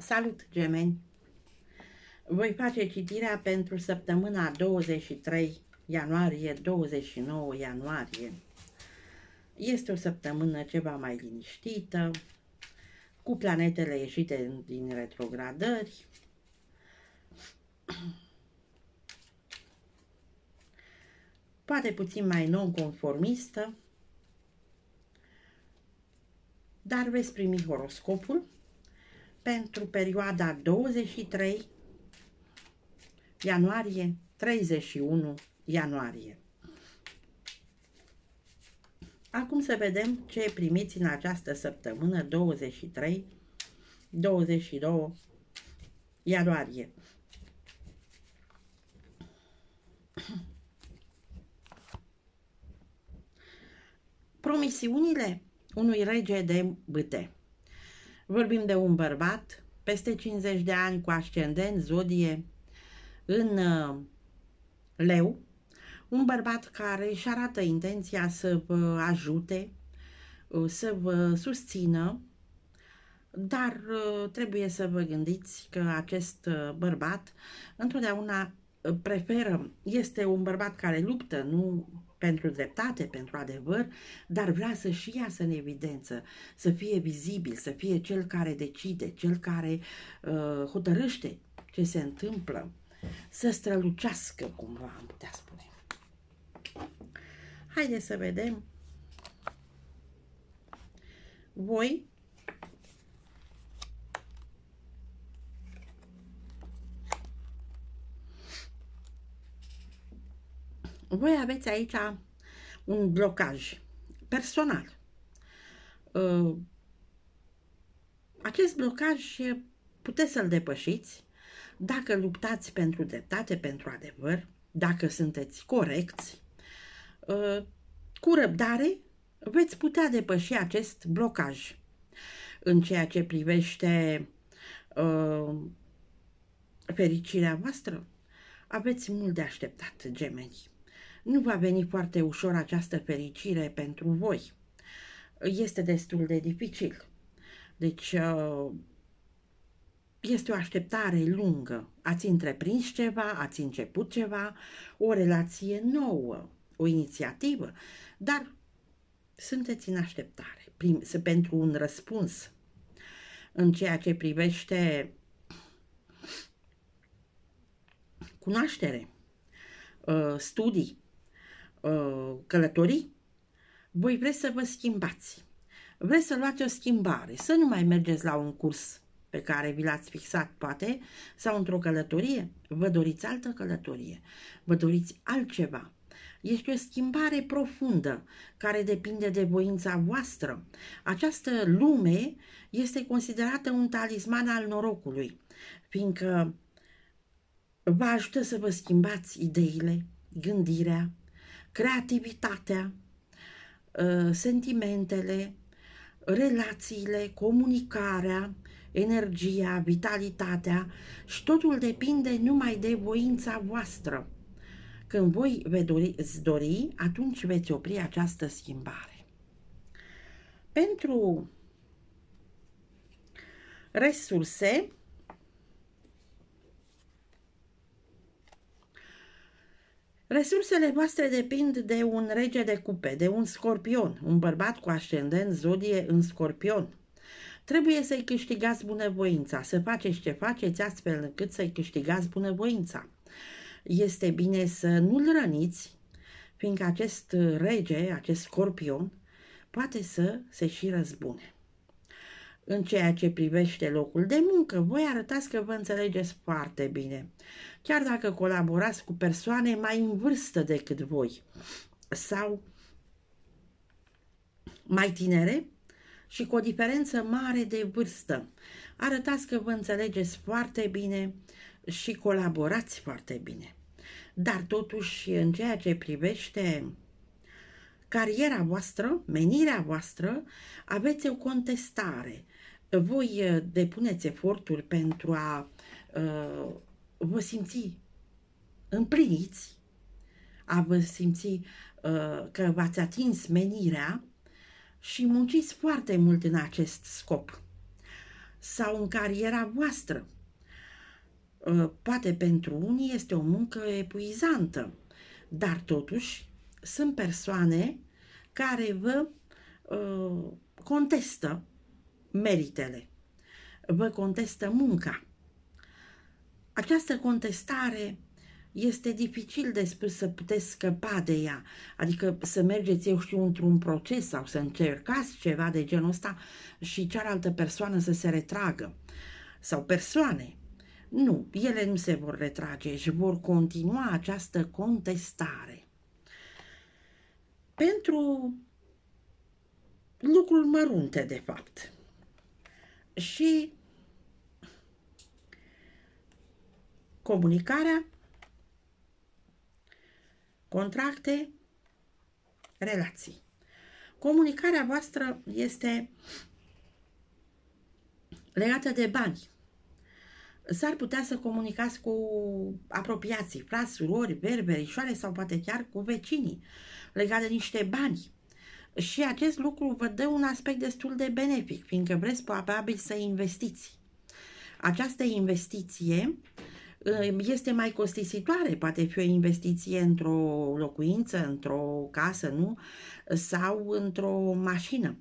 Salut, gemeni! Voi face citirea pentru săptămâna 23 ianuarie-29 ianuarie. Este o săptămână ceva mai liniștită, cu planetele ieșite din retrogradări. Poate puțin mai non-conformistă, dar veți primi horoscopul pentru perioada 23 ianuarie 31 ianuarie. Acum să vedem ce primiți în această săptămână 23 22 ianuarie. Promisiunile unui rege de bâte. Vorbim de un bărbat peste 50 de ani cu ascendent, zodie, în uh, leu, un bărbat care își arată intenția să vă ajute, uh, să vă susțină, dar uh, trebuie să vă gândiți că acest uh, bărbat întotdeauna uh, preferă, este un bărbat care luptă, nu pentru dreptate, pentru adevăr, dar vrea să-și iasă în evidență, să fie vizibil, să fie cel care decide, cel care uh, hotărăște ce se întâmplă, să strălucească, cumva am putea spune. Haideți să vedem. Voi voi aveți aici un blocaj personal. Uh, acest blocaj puteți să-l depășiți dacă luptați pentru dreptate, pentru adevăr, dacă sunteți corecți, uh, cu răbdare veți putea depăși acest blocaj în ceea ce privește uh, fericirea voastră. Aveți mult de așteptat, gemeni nu va veni foarte ușor această fericire pentru voi. Este destul de dificil. Deci, uh, este o așteptare lungă. Ați întreprins ceva, ați început ceva, o relație nouă, o inițiativă, dar sunteți în așteptare prim, pentru un răspuns în ceea ce privește cunoaștere, uh, studii, Uh, călătorii, voi vreți să vă schimbați. Vreți să luați o schimbare, să nu mai mergeți la un curs pe care vi l-ați fixat, poate, sau într-o călătorie. Vă doriți altă călătorie, vă doriți altceva. Este o schimbare profundă care depinde de voința voastră. Această lume este considerată un talisman al norocului, fiindcă vă ajută să vă schimbați ideile, gândirea, creativitatea, ă, sentimentele, relațiile, comunicarea, energia, vitalitatea și totul depinde numai de voința voastră. Când voi veți dori, atunci veți opri această schimbare. Pentru resurse, Resursele voastre depind de un rege de cupe, de un scorpion, un bărbat cu ascendent zodie în scorpion. Trebuie să-i câștigați bunăvoința, să faceți ce faceți astfel încât să-i câștigați bunăvoința. Este bine să nu-l răniți, fiindcă acest rege, acest scorpion, poate să se și răzbune. În ceea ce privește locul de muncă, voi arătați că vă înțelegeți foarte bine, chiar dacă colaborați cu persoane mai în vârstă decât voi sau mai tinere și cu o diferență mare de vârstă. Arătați că vă înțelegeți foarte bine și colaborați foarte bine. Dar totuși, în ceea ce privește cariera voastră, menirea voastră, aveți o contestare, voi uh, depuneți eforturi pentru a uh, vă simți împliniți, a vă simți uh, că v-ați atins menirea și munciți foarte mult în acest scop. sau în cariera voastră. Uh, poate pentru unii este o muncă epuizantă, dar totuși sunt persoane care vă uh, contestă meritele, vă contestă munca. Această contestare este dificil de spus să puteți scăpa de ea, adică să mergeți, eu știu, într-un proces sau să încercați ceva de genul ăsta și cealaltă persoană să se retragă. Sau persoane. Nu, ele nu se vor retrage și vor continua această contestare. Pentru lucruri mărunte, de fapt. Și comunicarea contracte, relații. Comunicarea voastră este legată de bani. S-ar putea să comunicați cu apropiații, frați, surori, berberișoare sau poate chiar cu vecinii, legat de niște bani. Și acest lucru vă dă un aspect destul de benefic, fiindcă vreți probabil să investiți. Această investiție este mai costisitoare, poate fi o investiție într-o locuință, într-o casă, nu? Sau într-o mașină.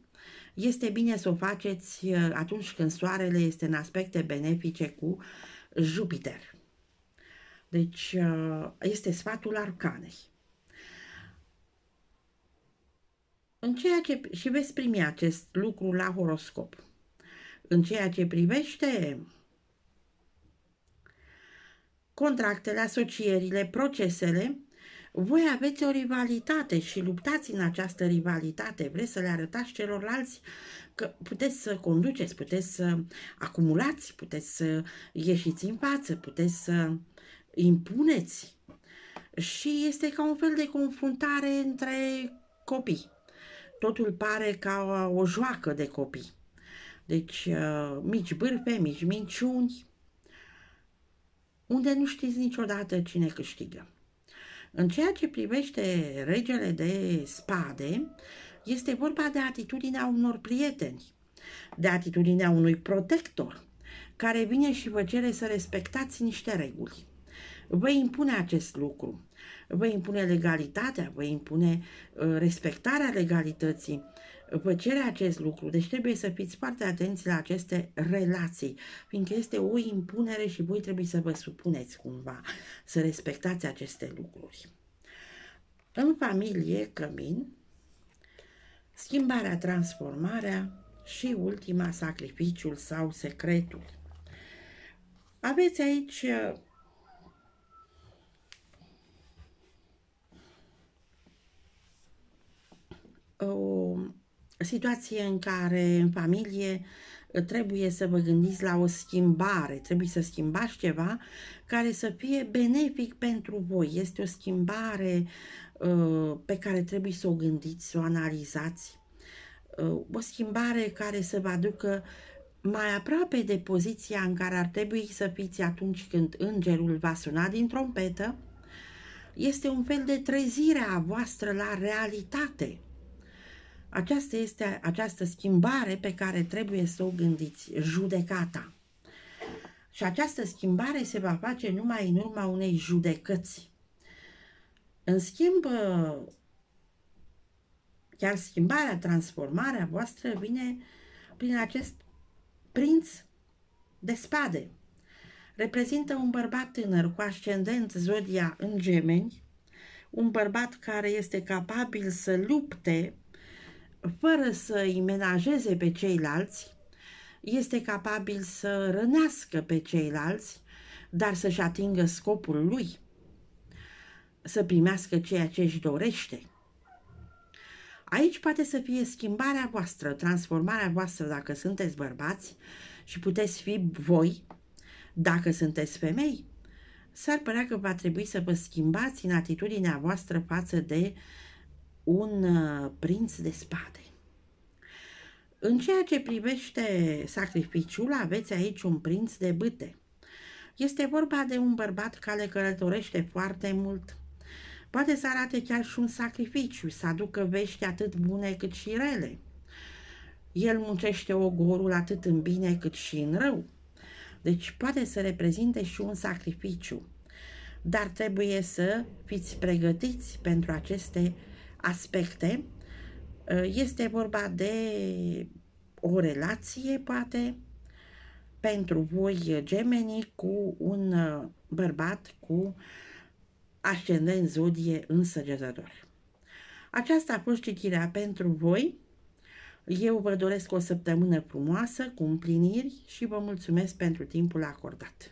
Este bine să o faceți uh, atunci când soarele este în aspecte benefice cu Jupiter. Deci uh, este sfatul arcanei. În ceea ce, și veți primi acest lucru la horoscop. În ceea ce privește contractele, asocierile, procesele, voi aveți o rivalitate și luptați în această rivalitate. Vreți să le arătați celorlalți că puteți să conduceți, puteți să acumulați, puteți să ieșiți în față, puteți să impuneți. Și este ca un fel de confruntare între copii. Totul pare ca o, o joacă de copii. Deci, uh, mici bârfe, mici minciuni, unde nu știți niciodată cine câștigă. În ceea ce privește regele de spade, este vorba de atitudinea unor prieteni, de atitudinea unui protector, care vine și vă cere să respectați niște reguli. Vă impune acest lucru, vă impune legalitatea, vă impune uh, respectarea legalității, vă cere acest lucru, deci trebuie să fiți foarte atenți la aceste relații, fiindcă este o impunere și voi trebuie să vă supuneți cumva, să respectați aceste lucruri. În familie, cămin, schimbarea, transformarea și ultima, sacrificiul sau secretul. Aveți aici o situație în care în familie uh, trebuie să vă gândiți la o schimbare, trebuie să schimbați ceva care să fie benefic pentru voi. Este o schimbare uh, pe care trebuie să o gândiți, să o analizați. Uh, o schimbare care să vă aducă mai aproape de poziția în care ar trebui să fiți atunci când îngerul va suna din trompetă. Este un fel de trezire a voastră la realitate aceasta este această schimbare pe care trebuie să o gândiți, judecata. Și această schimbare se va face numai în urma unei judecăți. În schimb, chiar schimbarea, transformarea voastră vine prin acest prinț de spade. Reprezintă un bărbat tânăr cu ascendent zodia în gemeni, un bărbat care este capabil să lupte fără să îi menajeze pe ceilalți, este capabil să rănească pe ceilalți, dar să-și atingă scopul lui, să primească ceea ce își dorește. Aici poate să fie schimbarea voastră, transformarea voastră dacă sunteți bărbați și puteți fi voi dacă sunteți femei. S-ar părea că va trebui să vă schimbați în atitudinea voastră față de uh, un uh, prinț de spade. În ceea ce privește sacrificiul, aveți aici un prinț de bâte. Este vorba de un bărbat care călătorește foarte mult. Poate să arate chiar și un sacrificiu, să aducă vești atât bune cât și rele. El muncește ogorul atât în bine cât și în rău. Deci poate să reprezinte și un sacrificiu. Dar trebuie să fiți pregătiți pentru aceste aspecte. Este vorba de o relație, poate, pentru voi gemenii cu un bărbat cu ascendent zodie însăgetător. Aceasta a fost citirea pentru voi. Eu vă doresc o săptămână frumoasă, cu împliniri și vă mulțumesc pentru timpul acordat.